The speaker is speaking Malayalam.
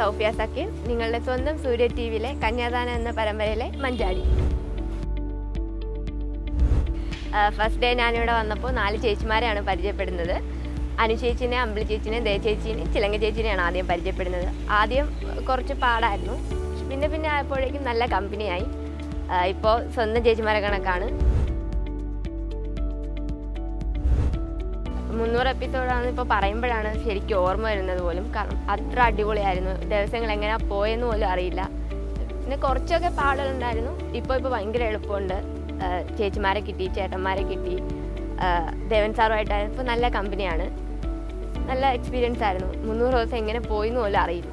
സൗഫിയ സക്കീർ നിങ്ങളുടെ സ്വന്തം സൂര്യ ടി വിയിലെ കന്യാദാനം എന്ന പരമ്പരയിലെ മഞ്ചാടി. ഫസ്റ്റ് ഡേ ഞാനിവിടെ വന്നപ്പോൾ നാല് ചേച്ചിമാരെയാണ് പരിചയപ്പെടുന്നത്. അനു ചേച്ചിനെ അമ്പിളി ചേച്ചിനെ ദയ ചേച്ചിനെ ചിലങ്ക ചേച്ചിനെയാണ് ആദ്യം പരിചയപ്പെടുന്നത്. ആദ്യം കുറച്ച് പാടായിരുന്നു. പിന്നെ പിന്നെ ആയപ്പോഴേക്കും നല്ല കമ്പനിയായി ഇപ്പോൾ സ്വന്തം ചേച്ചിമാരെ കണക്കാണ്. മുന്നൂറ് എപ്പിസോഡാണ് ഇപ്പോൾ പറയുമ്പോഴാണ് ശരിക്കും ഓർമ്മ വരുന്നത് പോലും. കാരണം അത്ര അടിപൊളിയായിരുന്നു. ദിവസങ്ങൾ എങ്ങനെയാ പോയെന്ന് പോലും അറിയില്ല. പിന്നെ കുറച്ചൊക്കെ പാടുകളുണ്ടായിരുന്നു. ഇപ്പോൾ ഇപ്പോൾ ഭയങ്കര എളുപ്പമുണ്ട്. ചേച്ചിമാരെ കിട്ടി ചേട്ടന്മാരെ കിട്ടി. ദേവൻ സാറുമായിട്ടായിരുന്നു ഇപ്പോൾ നല്ല കമ്പനിയാണ് നല്ല എക്സ്പീരിയൻസ് ആയിരുന്നു. മുന്നൂറ് ദിവസം എങ്ങനെ പോയി എന്ന് പോലും അറിയില്ല.